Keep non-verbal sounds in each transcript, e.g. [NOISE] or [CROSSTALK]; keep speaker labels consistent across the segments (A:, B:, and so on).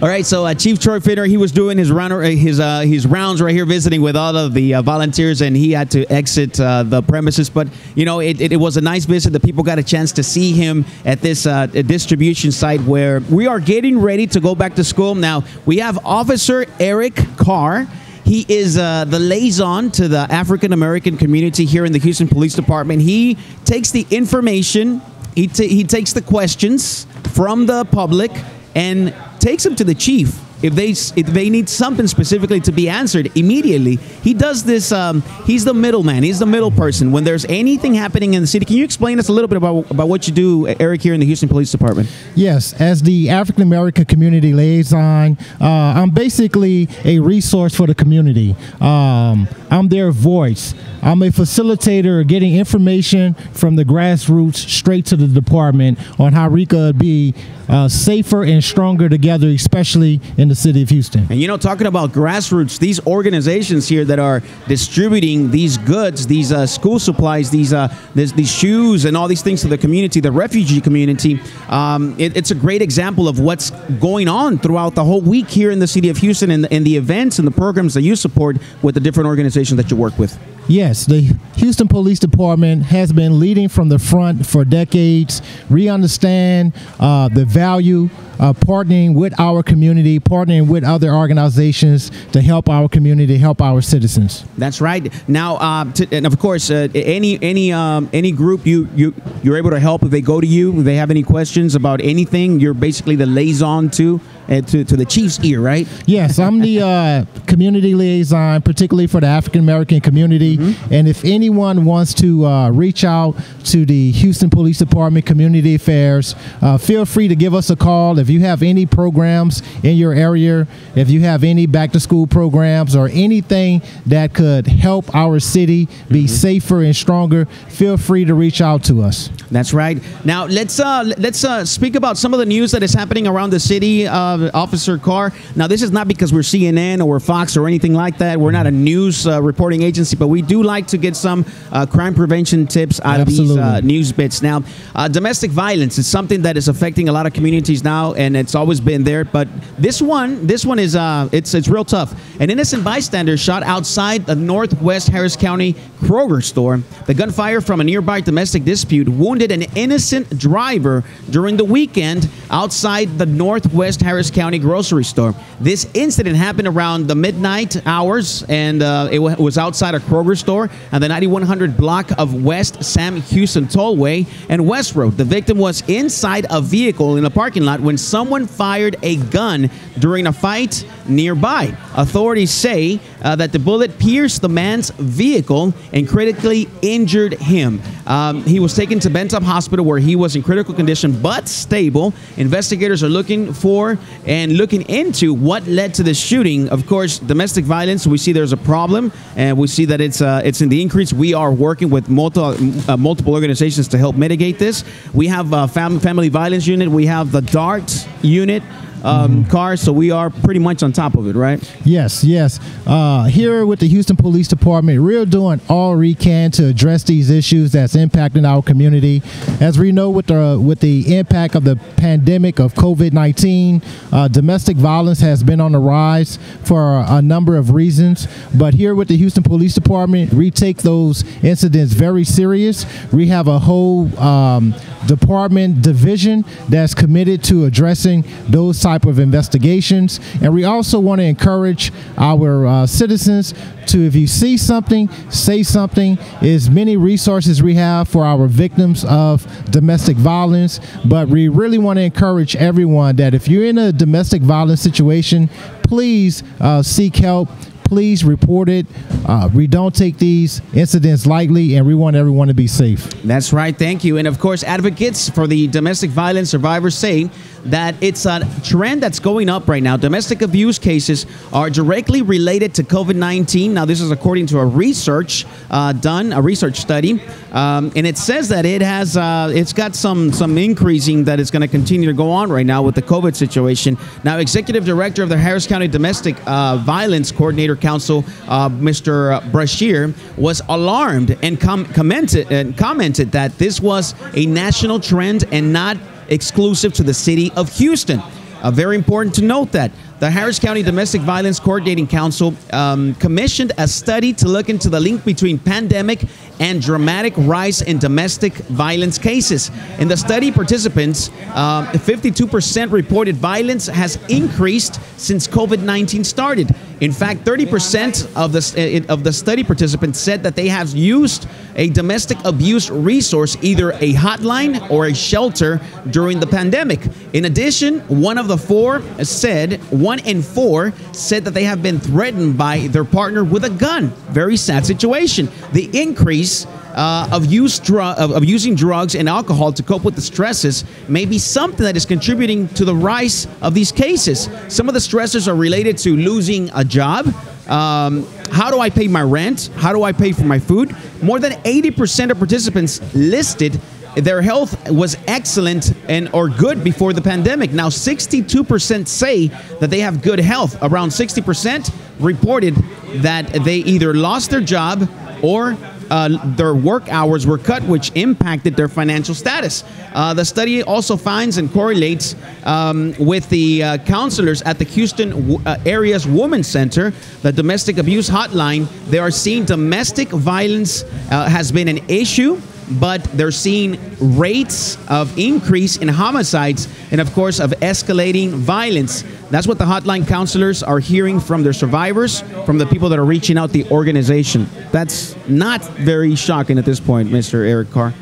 A: All right, so uh, Chief Troy Finner, he was doing his round, uh, his uh, his rounds right here, visiting with all of the uh, volunteers, and he had to exit uh, the premises. But you know, it, it, it was a nice visit. The people got a chance to see him at this uh, distribution site where we are getting ready to go back to school. Now we have Officer Eric Carr. He is uh, the liaison to the African American community here in the Houston Police Department. He takes the information, he, he takes the questions from the public and takes him to the chief if they if they need something specifically to be answered immediately. He does this um, he's the middleman he's the middle person. When there's anything happening in the city can you explain us a little bit about, about what you do eric here in the houston police department?
B: Yes as the african american community liaison uh, i'm basically a resource for the community. Um, i'm their voice. I'm a facilitator getting information from the grassroots straight to the department on how RICA be uh, safer and stronger together, especially in the city of Houston.
A: And you know, talking about grassroots, these organizations here that are distributing these goods, these uh, school supplies, these, uh, these, these shoes, and all these things to the community, the refugee community, um, it, it's a great example of what's going on throughout the whole week here in the city of Houston and, and the events and the programs that you support with the different organizations that you work with.
B: Yes, the Houston Police Department has been leading from the front for decades. We understand uh, the value of partnering with our community, partnering with other organizations to help our community, help our citizens.
A: That's right. Now, uh, to, and of course, uh, any any um, any group you you you're able to help if they go to you, if they have any questions about anything, you're basically the liaison to uh, to, to the chief's ear, right?
B: Yes, I'm the [LAUGHS] uh, community liaison, particularly for the African American community. Mm-hmm. And if anyone wants to uh, reach out to the Houston Police Department Community Affairs, uh, feel free to give us a call. If you have any programs in your area, if you have any back to school programs or anything that could help our city be mm-hmm. safer and stronger, feel free to reach out to us.
A: That's right. Now let's uh, let's uh, speak about some of the news that is happening around the city. Officer Carr. Now this is not because we're CNN or Fox or anything like that. We're not a news reporting agency, but we do like to get some uh, crime prevention tips out Absolutely. of these uh, news bits. Now, uh, domestic violence is something that is affecting a lot of communities now, and it's always been there. But this one, this one is uh, it's it's real tough. An innocent bystander shot outside the Northwest Harris County Kroger store. The gunfire from a nearby domestic dispute wounded an innocent driver during the weekend outside the Northwest Harris County grocery store. This incident happened around the midnight hours, and uh, it was outside a Kroger store on the 9100 block of West Sam Houston Tollway and West Road. The victim was inside a vehicle in a parking lot when someone fired a gun during a fight nearby. Authorities say uh, that the bullet pierced the man's vehicle and critically injured him. Um, he was taken to Ben Taub Hospital where he was in critical condition but stable. Investigators are looking for and looking into what led to the shooting. Of course, domestic violence. We see there's a problem, and we see that it's uh, it's in the increase. We are working with multiple uh, multiple organizations to help mitigate this. We have a family family violence unit. We have the DART unit um, cars, so we are pretty much on top of it, right?
B: Yes, yes. Uh, here with the Houston Police Department, we're doing all we can to address these issues that's impacting our community. As we know, with the with the impact of the pandemic of COVID nineteen, uh, domestic violence has been on the rise for a number of reasons. But here with the Houston Police Department, we take those incidents very serious. We have a whole um, department division that's committed to addressing those type of investigations. And we also want to encourage our uh, citizens to, if you see something, say something. As many resources we have for our victims of domestic violence, but we really want to encourage everyone that if you're in a domestic violence situation, please uh, seek help please report it. Uh, we don't take these incidents lightly, and we want everyone to be safe.
A: That's right. Thank you. And of course, advocates for the domestic violence survivors say that it's a trend that's going up right now. Domestic abuse cases are directly related to COVID 19. Now, this is according to a research uh, done, a research study, um, and it says that it has uh, it's got some some increasing that is going to continue to go on right now with the COVID situation. Now, executive director of the Harris County Domestic uh, Violence Coordinator Council, uh, Mr. Brashear, was alarmed and com- commented and commented that this was a national trend and not exclusive to the city of Houston. Uh, very important to note that the Harris County Domestic Violence Coordinating Council um, commissioned a study to look into the link between pandemic and dramatic rise in domestic violence cases. In the study, participants, uh, 52% reported violence has increased since COVID 19 started. In fact, 30% of the, of the study participants said that they have used a domestic abuse resource, either a hotline or a shelter, during the pandemic. In addition, one of the four said, one in four said that they have been threatened by their partner with a gun. Very sad situation. The increase uh, of, use of, of, using drugs and alcohol to cope with the stresses may be something that is contributing to the rise of these cases. Some of the stresses are related to losing a job. Um, how do I pay my rent? How do I pay for my food? More than 80% of participants listed their health was excellent and or good before the pandemic. Now 62% say that they have good health. Around 60% reported that they either lost their job or uh, their work hours were cut, which impacted their financial status. Uh, the study also finds and correlates um, with the uh, counselors at the Houston uh, area's Women's Center, the domestic abuse hotline. They are seeing domestic violence uh, has been an issue but they're seeing rates of increase in homicides and, of course, of escalating violence. That's what the hotline counselors are hearing from their survivors, from the people that are reaching out the organization. That's not very shocking at this point, Mr. Eric Carr.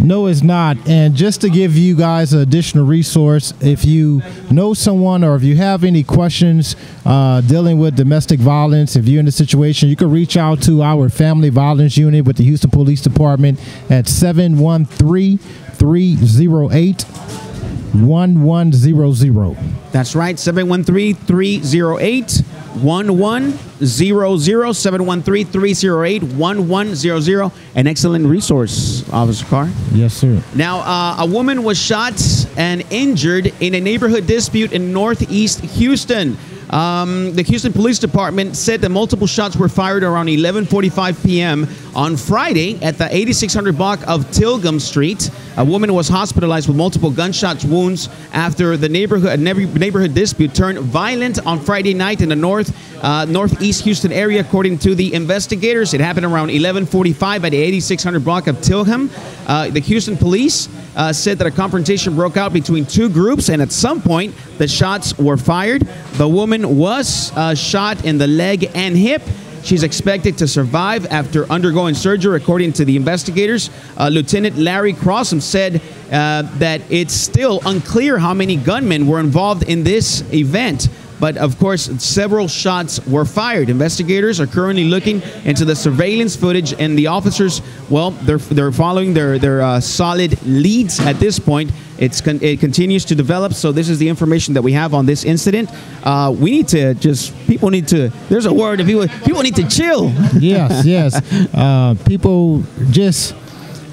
B: No, it's not. And just to give you guys an additional resource, if you know someone or if you have any questions uh, dealing with domestic violence, if you're in a situation, you can reach out to our family violence unit with the Houston Police Department at 713 308 1100.
A: That's right, 713 308 1100 713 308 1100. An excellent resource, Officer Carr.
B: Yes, sir.
A: Now, uh, a woman was shot and injured in a neighborhood dispute in Northeast Houston. Um, the Houston Police Department said that multiple shots were fired around 11:45 p.m. on Friday at the 8600 block of Tilghman Street. A woman was hospitalized with multiple gunshot wounds after the neighborhood neighborhood dispute turned violent on Friday night in the north uh, northeast Houston area, according to the investigators. It happened around 11:45 at the 8600 block of Tilghman. Uh, the Houston Police uh, said that a confrontation broke out between two groups, and at some point, the shots were fired. The woman was uh, shot in the leg and hip. She's expected to survive after undergoing surgery, according to the investigators. Uh, Lieutenant Larry Crowson said uh, that it's still unclear how many gunmen were involved in this event. But of course, several shots were fired. Investigators are currently looking into the surveillance footage, and the officers, well, they're they're following their their uh, solid leads at this point. It's con- it continues to develop. So this is the information that we have on this incident. Uh, we need to just people need to. There's a word. People people need to chill.
B: yes, yes. [LAUGHS] Uh, people just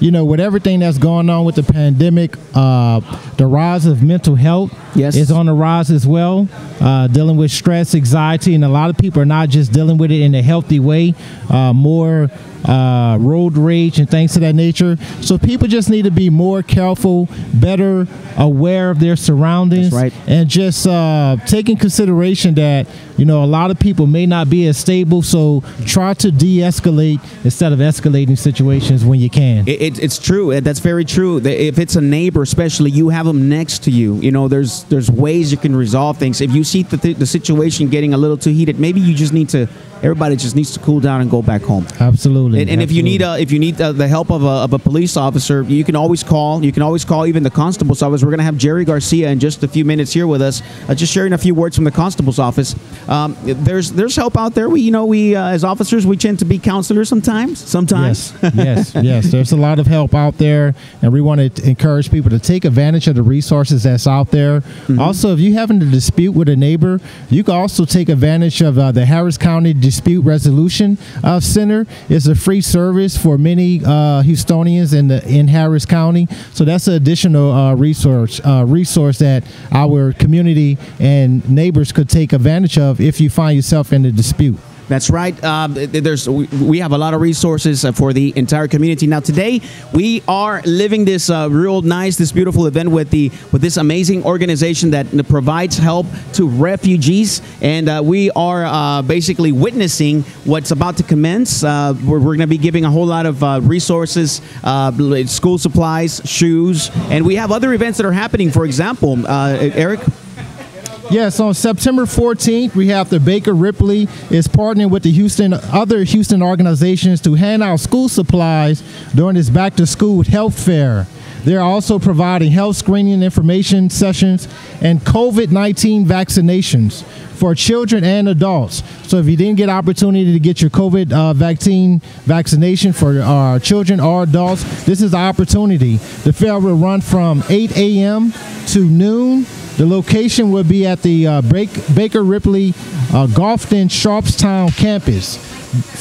B: you know, with everything that's going on with the pandemic, uh, the rise of mental health yes. is on the rise as well. Uh, dealing with stress, anxiety, and a lot of people are not just dealing with it in a healthy way. Uh, more uh, road rage and things of that nature. So people just need to be more careful, better aware of their surroundings,
A: right.
B: and just uh, taking consideration that you know a lot of people may not be as stable. So try to de-escalate instead of escalating situations when you can.
A: It, it, it's true. That's very true. If it's a neighbor, especially, you have them next to you. You know, there's there's ways you can resolve things. If you see the, the situation getting a little too heated, maybe you just need to everybody just needs to cool down and go back home.
B: Absolutely.
A: And, and
B: Absolutely.
A: if you need uh, if you need uh, the help of a, of a police officer, you can always call. You can always call even the constable's office. We're going to have Jerry Garcia in just a few minutes here with us, uh, just sharing a few words from the constable's office. Um, there's there's help out there. We you know we uh, as officers we tend to be counselors sometimes. Sometimes.
B: Yes. [LAUGHS] yes. Yes. There's a lot of help out there, and we want to encourage people to take advantage of the resources that's out there. Mm-hmm. Also, if you're having a dispute with a neighbor, you can also take advantage of uh, the Harris County Dispute Resolution uh, Center. It's a free service for many uh, Houstonians in the in Harris County. So that's an additional uh, resource uh, resource that our community and neighbors could take advantage of if you find yourself in a dispute.
A: That's right. Um, there's we, have a lot of resources uh, for the entire community. Now today we are living this uh, real nice, this beautiful event with the with this amazing organization that provides help to refugees, and uh, we are uh, basically witnessing what's about to commence. Uh, we're, we're going to be giving a whole lot of uh, resources, school supplies, shoes, and we have other events that are happening. For example, Eric.
B: Yes, on September 14th, we have the Baker Ripley is partnering with the Houston other Houston organizations to hand out school supplies during this back to school health fair. They're also providing health screening information sessions and COVID-19 vaccinations for children and adults. So if you didn't get opportunity to get your COVID uh, vaccine vaccination for uh, children or adults, this is the opportunity. The fair will run from 8 a.m. to noon the location will be at the uh, Baker Ripley uh, Gulfton Sharpstown campus.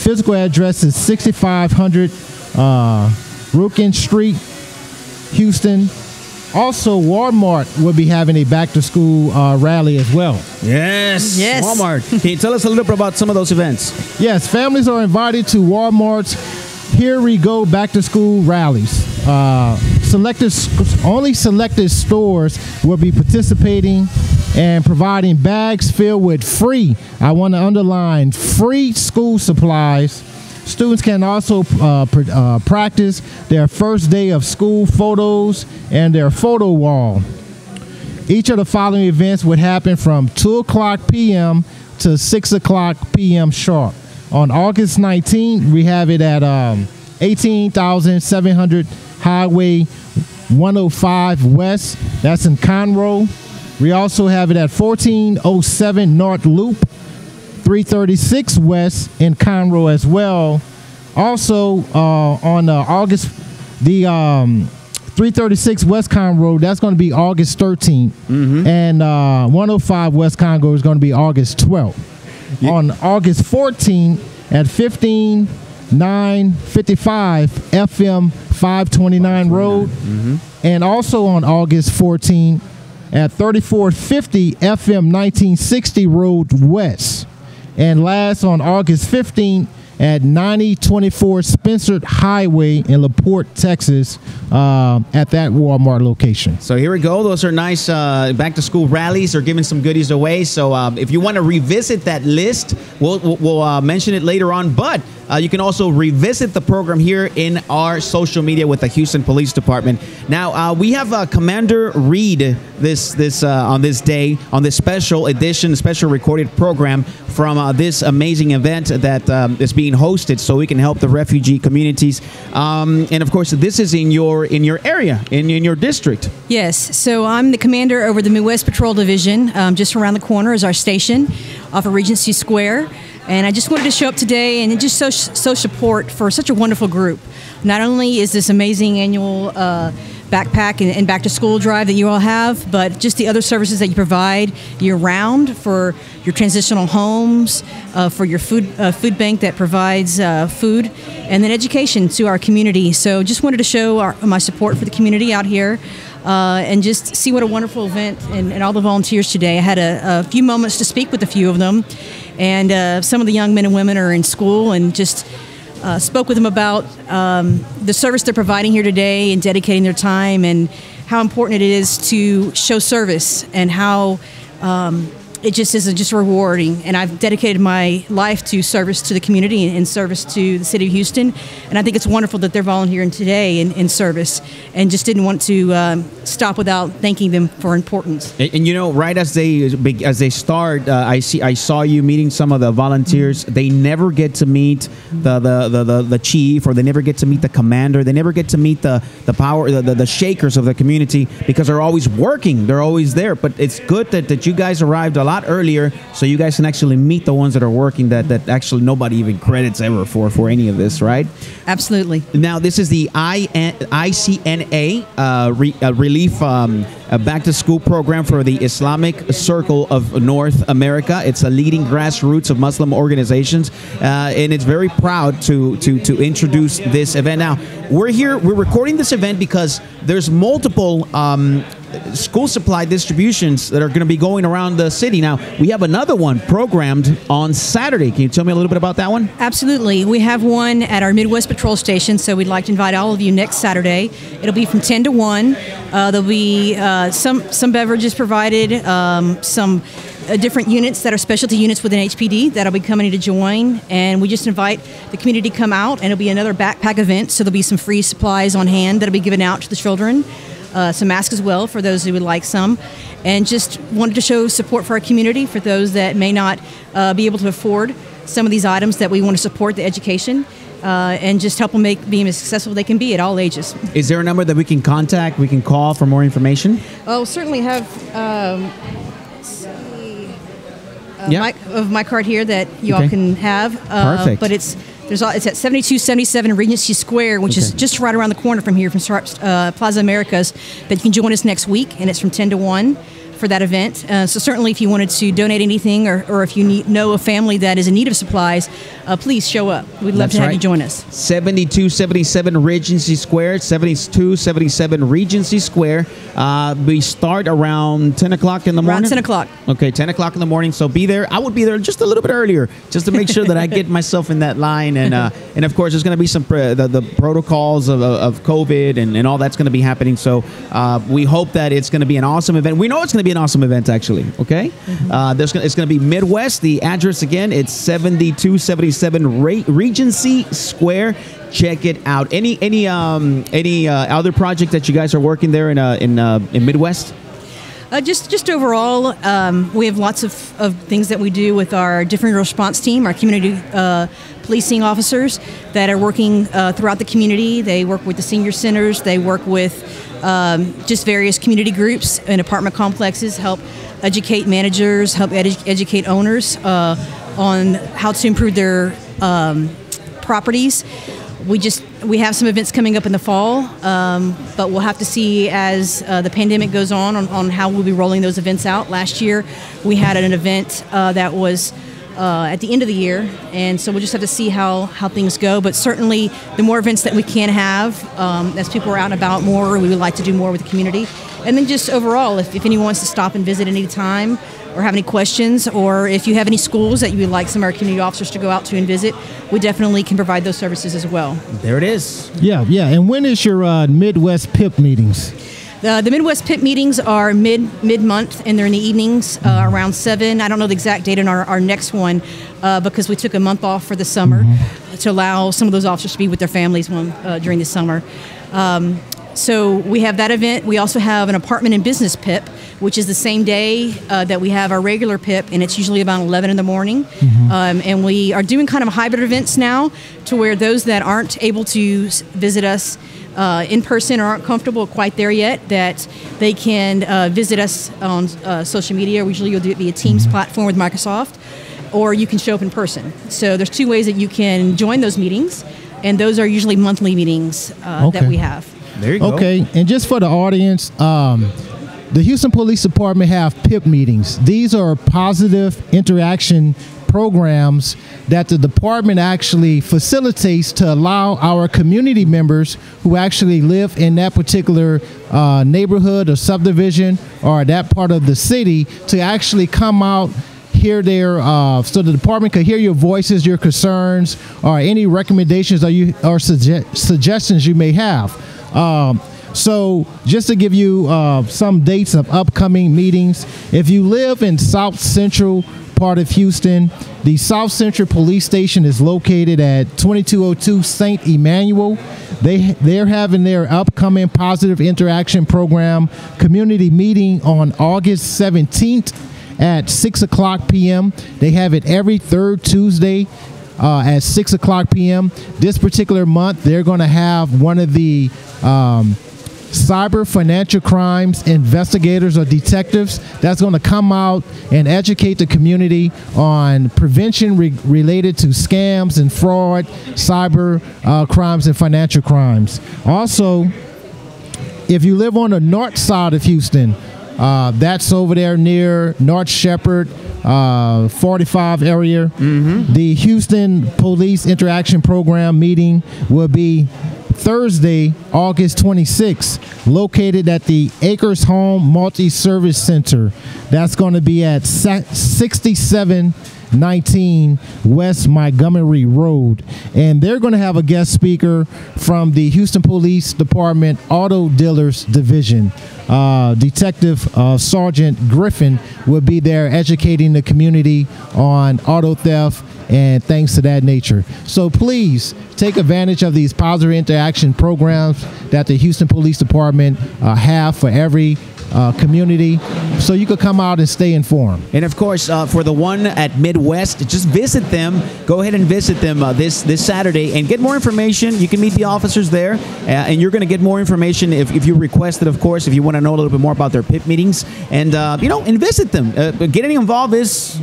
B: Physical address is 6500 uh, Rookin Street, Houston. Also, Walmart will be having a back to school uh, rally as well.
A: Yes,
C: yes.
A: Walmart. Can you tell us a little bit about some of those events?
B: Yes, families are invited to Walmart's Here We Go back to school rallies. Uh, selected only selected stores will be participating and providing bags filled with free. I want to underline free school supplies. Students can also uh, pr- uh, practice their first day of school photos and their photo wall. Each of the following events would happen from 2 o'clock p.m. to 6 o'clock p.m. sharp. On August 19th, we have it at um, 18,700 Highway 105 West. That's in Conroe. We also have it at 1407 North Loop, 336 West in Conroe as well. Also uh, on uh, August, the um, 336 West Conroe, that's going to be August 13th. Mm-hmm. And uh, 105 West Conroe is going to be August 12th. Yep. On August 14th at 15 955 FM 529 Road. Mm-hmm. And also on August 14 at 3450 FM 1960 Road West. And last on August 15th at 9024 Spencer Highway in LaPorte, Texas, uh, at that Walmart location.
A: So here we go. Those are nice uh, back to school rallies. They're giving some goodies away. So um, if you want to revisit that list, we'll, we'll uh, mention it later on. But uh, you can also revisit the program here in our social media with the Houston Police Department. Now uh, we have uh, Commander Reed this this uh, on this day on this special edition, special recorded program from uh, this amazing event that um, is being hosted, so we can help the refugee communities. Um, and of course, this is in your in your area, in in your district.
C: Yes. So I'm the commander over the Midwest Patrol Division. Um, just around the corner is our station off of Regency Square. And I just wanted to show up today and just show, support for such a wonderful group. Not only is this amazing annual uh, backpack and, and, back to school drive that you all have, but just the other services that you provide year round for your transitional homes, uh, for your food uh, food bank that provides uh, food, and then education to our community. So just wanted to show our, my support for the community out here. Uh, and just see what a wonderful event and, and all the volunteers today. I had a, a, few moments to speak with a few of them, and uh, some of the young men and women are in school and just uh, spoke with them about um, the service they're providing here today and dedicating their time and how important it is to show service and how um, it just is just rewarding. And I've dedicated my life to service to the community and service to the city of Houston. And I think it's wonderful that they're volunteering today in, in service and just didn't want to um, stop without thanking them for importance.
A: And, and, you know, right as they as they start, uh, I see I saw you meeting some of the volunteers. Mm-hmm. They never get to meet the, the, the, the, the chief or they never get to meet the commander. They never get to meet the, the power, the, the, the shakers of the community because they're always working. They're always there. But it's good that, that you guys arrived a lot earlier so you guys can actually meet the ones that are working that, that actually nobody even credits ever for for any of this, right?
C: Absolutely.
A: Now, this is the ICNA uh, re, uh, Relief um, uh, Back to School program for the Islamic Circle of North America. It's a leading grassroots of Muslim organizations, uh, and it's very proud to, to, to introduce this event. Now, we're here, we're recording this event because there's multiple um, school supply distributions that are going to be going around the city. Now, we have another one programmed on Saturday. Can you tell me a little bit about that one?
C: Absolutely. We have one at our Midwest Patrol Station, so we'd like to invite all of you next Saturday. It'll be from 10 to 1. Uh, there'll be uh, some, some beverages provided, um, some uh, different units that are specialty units within HPD that'll be coming to join. And we just invite the community to come out, and it'll be another backpack event, so there'll be some free supplies on hand that'll be given out to the children. Uh, some masks as well for those who would like some, and just wanted to show support for our community for those that may not uh, be able to afford some of these items that we want to support the education uh, and just help them make being as successful as they can be at all ages.
A: Is there a number that we can contact, we can call for more information?
C: Oh, certainly have. Um, see, uh, my, of my card here that you all can have. Uh,
A: Perfect.
C: But it's there's all, it's at 7277 Regency Square, which is just right around the corner from here, from uh, Plaza Americas. That you can join us next week, and it's from 10 to 1 for that event. Uh, so certainly, if you wanted to donate anything, or, or if you need, know a family that is in need of supplies, uh, please show up. We'd love
A: That's
C: to have
A: right.
C: you join us.
A: 7277 Regency Square, 7277 Regency Square. Uh, we start around 10 o'clock in the
C: Around
A: morning?
C: 10 o'clock.
A: Okay, 10 o'clock in the morning. So be there. I would be there just a little bit earlier, just to make sure that I get [LAUGHS] myself in that line. And uh, and of course, there's going to be some pr- the, the protocols of, of COVID and, and all that's going to be happening. So uh, we hope that it's going to be an awesome event. We know it's going to be an awesome event, actually. Okay, uh, there's gonna, it's going to be Midwest. The address again, it's 7277 Re- Regency Square. Check it out. Any any um any uh, other project that you guys are working there in uh, in uh, in Midwest?
C: Uh, just, just overall, um, we have lots of, of things that we do with our different response team, our community uh, policing officers that are working uh, throughout the community. They work with the senior centers. They work with um, just various community groups and apartment complexes. Help educate managers, help edu- educate owners uh, on how to improve their um, properties. We just we have some events coming up in the fall, um, but we'll have to see as uh, the pandemic goes on, on on how we'll be rolling those events out. Last year, we had an event uh, that was uh, at the end of the year, and so we'll just have to see how how things go. But certainly, the more events that we can have, um, as people are out and about more, we would like to do more with the community. And then just overall, if, if anyone wants to stop and visit any time or have any questions, or if you have any schools that you would like some of our community officers to go out to and visit, we definitely can provide those services as well.
A: There it is.
B: Yeah, yeah. And when is your uh, Midwest PIP meetings?
C: The, the Midwest PIP meetings are mid mid month, and they're in the evenings uh, around seven. I don't know the exact date on our, our next one uh, because we took a month off for the summer to allow some of those officers to be with their families one, uh, during the summer. Um, so we have that event. We also have an apartment and business PIP, which is the same day uh, that we have our regular PIP, and it's usually about 11 in the morning. Um, and we are doing kind of hybrid events now to where those that aren't able to visit us uh, in person or aren't comfortable quite there yet, that they can uh, visit us on uh, social media. Usually you'll do it via Teams platform with Microsoft, or you can show up in person. So there's two ways that you can join those meetings, and those are usually monthly meetings uh, that we have.
A: There you go.
B: Okay, and just for the audience, um, the Houston Police Department have PIP meetings. These are positive interaction programs that the department actually facilitates to allow our community members who actually live in that particular uh, neighborhood or subdivision or that part of the city to actually come out hear their uh, so the department could hear your voices, your concerns, or any recommendations or you or sugge- suggestions you may have. Um, so just to give you uh, some dates of upcoming meetings, if you live in South Central part of Houston, the South Central Police Station is located at 2202 St. Emanuel. They they're having their upcoming positive interaction program community meeting on August 17th at 6 o'clock p.m. They have it every third Tuesday uh, at 6 o'clock p.m. This particular month, they're going to have one of the um, cyber financial crimes investigators or detectives that's going to come out and educate the community on prevention re- related to scams and fraud, cyber uh, crimes, and financial crimes. Also, if you live on the north side of Houston, uh, that's over there near North Shepherd, uh, 45 area. The Houston Police Interaction Program meeting will be Thursday, August 26th, located at the Acres Home Multi Service Center. That's going to be at 6719 West Montgomery Road. And they're going to have a guest speaker from the Houston Police Department Auto Dealers Division. Uh, Detective uh, Sergeant Griffin will be there educating the community on auto theft and things to that nature. So please take advantage of these positive interaction programs that the Houston Police Department uh, have for every uh, community so you could come out and stay informed.
A: And of course, uh, for the one at Midwest, just visit them. Go ahead and visit them uh, this this Saturday and get more information. You can meet the officers there, uh, and you're going to get more information if, if you request it, of course, if you want to know a little bit more about their PIP meetings. And, uh, you know, and visit them. Uh, getting involved is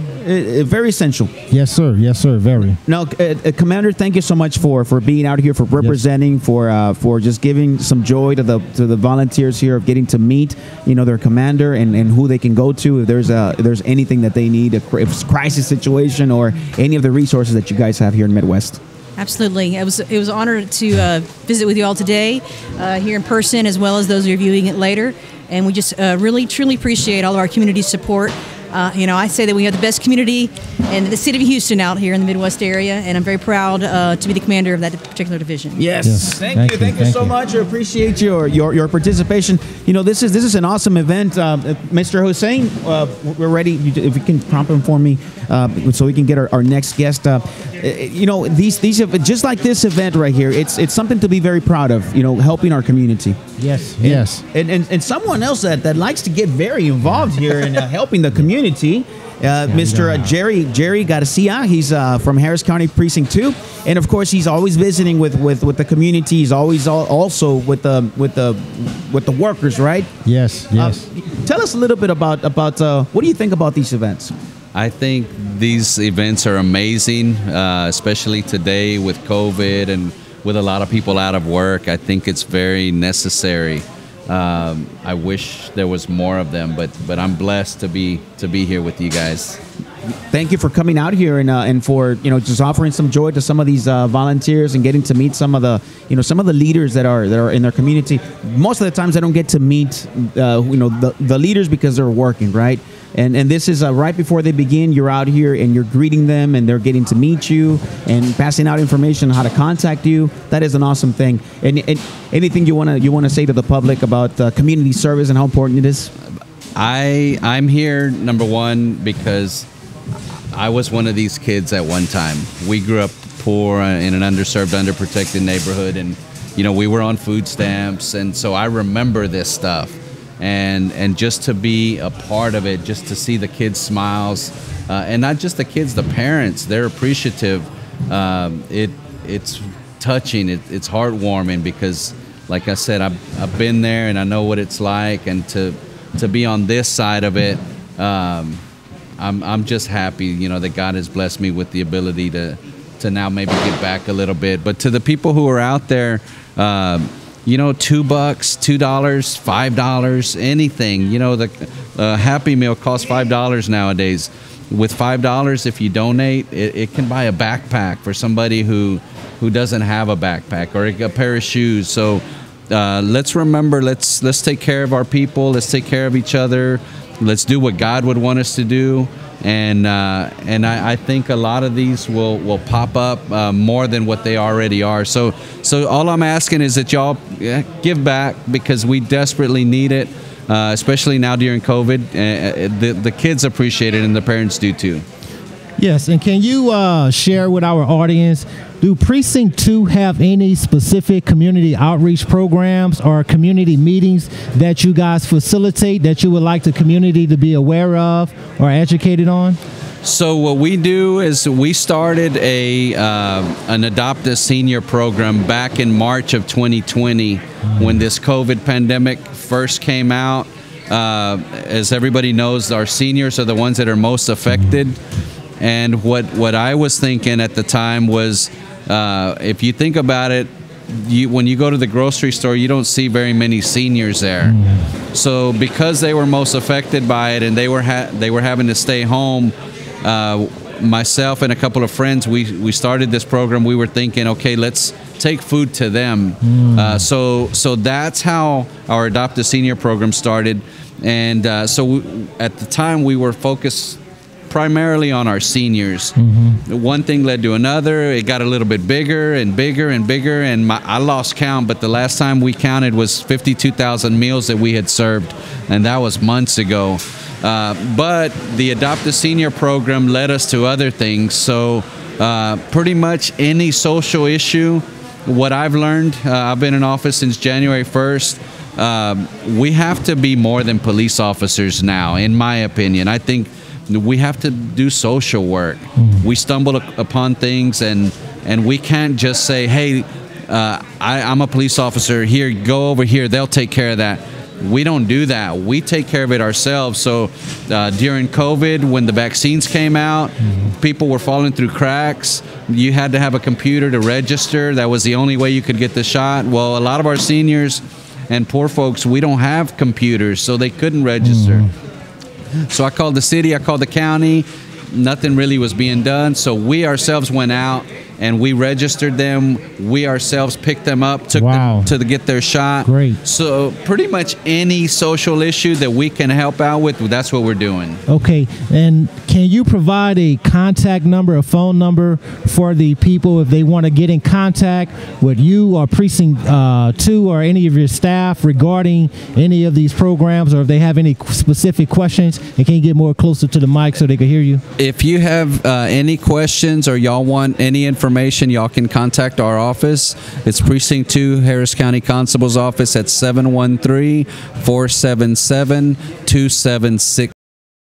A: very essential.
B: Yes, sir. Yes, sir. Very.
A: Now, Commander, thank you so much for, for being out here, for representing, yes. for for just giving some joy to the to the volunteers here of getting to meet, you know, know their commander and, and who they can go to if there's a if there's anything that they need, if it's a crisis situation or any of the resources that you guys have here in Midwest.
C: Absolutely, it was it was an honor to uh, visit with you all today, uh, here in person, as well as those who are viewing it later. And we just uh, really truly appreciate all of our community support. Uh, you know, I say that we have the best community in the city of Houston out here in the Midwest area, and I'm very proud uh, to be the commander of that particular division.
A: Yes, yes. Thank, thank, you, thank, you, thank so you. much. I appreciate your, your your participation. You know, this is this is an awesome event, uh, Mr. Hussein. Uh, we're ready. If you can prompt him for me, uh, so we can get our, our next guest. Uh, you know, these these just like this event right here. It's it's something to be very proud of. You know, helping our community.
B: Yes,
A: and,
B: yes.
A: And, and and someone else that that likes to get very involved here in helping the community community. Uh, Mr. Uh, Jerry Jerry Garcia. He's uh, from Harris County Precinct Two, and of course, he's always visiting with, with, with the community. He's always also with the with the with the workers, right?
B: Yes, uh, yes.
A: tell us a little bit about about uh, what do you think about these events?
D: I think these events are amazing, uh, especially today with COVID and with a lot of people out of work. I think it's very necessary. Um, I wish there was more of them, but but I'm blessed to be to be here with you guys.
A: Thank you for coming out here and uh, and for you know just offering some joy to some of these uh, volunteers and getting to meet some of the you know some of the leaders that are that are in their community. Most of the times I don't get to meet uh, you know the, the leaders because they're working right and and this is uh, right before they begin. You're out here and you're greeting them, and they're getting to meet you and passing out information on how to contact you. That is an awesome thing. And, and anything you wanna you wanna say to the public about uh, community service and how important it is?
D: I I'm here number one because I was one of these kids at one time. We grew up poor in an underserved, underprotected neighborhood, and you know we were on food stamps, and so I remember this stuff and and just to be a part of it, just to see the kids' smiles, uh, and not just the kids, the parents, they're appreciative. Um, it it's touching. It, it's heartwarming because, like I said, I've I've been there and I know what it's like, and to to be on this side of it. Um, I'm, I'm just happy, you know, that God has blessed me with the ability to to now maybe get back a little bit. But to the people who are out there, uh, you know, two bucks, two dollars, five dollars, anything. You know, the uh, Happy Meal costs five dollars nowadays. With five dollars, if you donate, it, it, can buy a backpack for somebody who who doesn't have a backpack or a pair of shoes. So uh, let's remember, let's let's take care of our people. Let's take care of each other. Let's do what God would want us to do and uh, and I, I, think a lot of these will will pop up uh, more than what they already are. So so all I'm asking is that y'all give back because we desperately need it, uh, especially now during COVID. Uh, uh, the the kids appreciate it and the parents do too.
B: Yes, and can you uh, share with our audience? Do Precinct 2 have any specific community outreach programs or community meetings that you guys facilitate that you would like the community to be aware of or educated on?
D: So what we do is we started a uh, an adopt a senior program back in March of 2020 when this COVID pandemic first came out. Uh, as everybody knows, our seniors are the ones that are most affected. And what what I was thinking at the time was, uh, if you think about it, you, when you go to the grocery store, you don't see very many seniors there. Mm. So because they were most affected by it and they were ha- they were having to stay home, uh, myself and a couple of friends, we we started this program. We were thinking, okay, let's take food to them. Uh, so so that's how our Adopt a Senior program started, and uh, so we, at the time we were focused primarily on our seniors. One thing led to another. It got a little bit bigger and bigger and bigger, and my, I lost count. But the last time we counted was 52,000 meals that we had served, and that was months ago. Uh, but the Adopt a Senior program led us to other things. So uh, pretty much any social issue, what I've learned, uh, I've been in office since January 1st. Um, we have to be more than police officers now, in my opinion. I think we have to do social work. We stumble upon things, and and we can't just say, "Hey, uh, I, I'm a police officer. Here, go over here. They'll take care of that." We don't do that. We take care of it ourselves. So uh, during COVID, when the vaccines came out, people were falling through cracks. You had to have a computer to register. That was the only way you could get the shot. Well, a lot of our seniors and poor folks, we don't have computers, so they couldn't register. So I called the city, I called the county. Nothing really was being done. So we ourselves went out and we registered them. We ourselves picked them up, took
B: Wow.
D: them to the, get their shot.
B: Great.
D: So pretty much any social issue that we can help out with, that's what we're doing.
B: Okay, and can you provide a contact number, a phone number for the people if they want to get in contact with you or Precinct uh, 2 or any of your staff regarding any of these programs or if they have any specific questions? And can you get more closer to the mic so they can hear you?
D: If you have uh, any questions or y'all want any information, y'all can contact our office. It's Precinct 2, Harris County Constable's Office at 713 477 2766.